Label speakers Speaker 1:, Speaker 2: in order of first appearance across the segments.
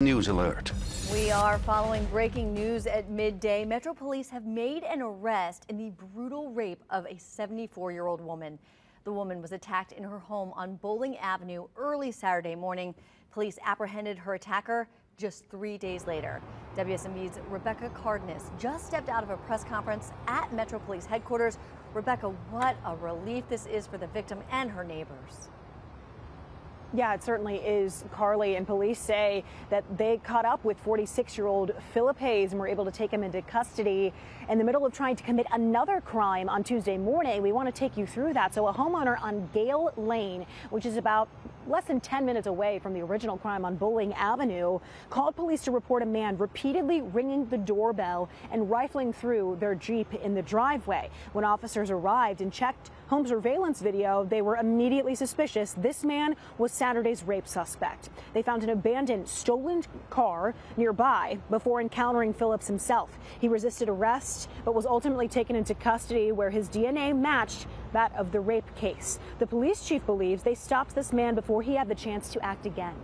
Speaker 1: News alert.
Speaker 2: We are following breaking news at midday. Metro Police have made an arrest in the brutal rape of a 74 year old woman. The woman was attacked in her home on Bowling Avenue early Saturday morning. Police apprehended her attacker just three days later. WSMV's Rebecca Cardenas just stepped out of a press conference at Metro Police headquarters. Rebecca, what a relief this is for the victim and her neighbors.
Speaker 3: Yeah, it certainly is, Carly. And police say that they caught up with 46 year old Philip Hayes and were able to take him into custody in the middle of trying to commit another crime on Tuesday morning. We want to take you through that. So, a homeowner on Gale Lane, which is about less than 10 minutes away from the original crime on Bowling Avenue, called police to report a man repeatedly ringing the doorbell and rifling through their Jeep in the driveway. When officers arrived and checked home surveillance video, they were immediately suspicious. This man was Saturday's rape suspect. They found an abandoned stolen car nearby before encountering Phillips himself. He resisted arrest, but was ultimately taken into custody where his DNA matched that of the rape case. The police chief believes they stopped this man before he had the chance to act again.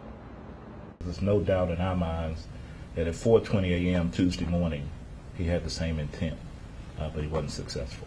Speaker 4: There's no doubt in our minds that at 4:20 a.m. Tuesday morning, he had the same intent, uh, but he wasn't successful.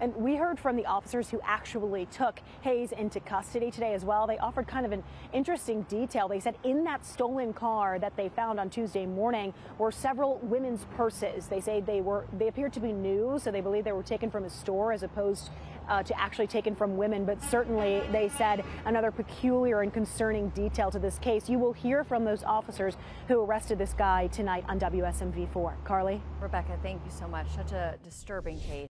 Speaker 3: And we heard from the officers who actually took Hayes into custody today as well. They offered kind of an interesting detail. They said in that stolen car that they found on Tuesday morning were several women's purses. They say they were they appeared to be new, so they believe they were taken from a store as opposed uh, to actually taken from women. But certainly, they said another peculiar and concerning detail to this case. You will hear from those officers who arrested this guy tonight on WSMV4. Carly,
Speaker 2: Rebecca, thank you so much. Such a disturbing case.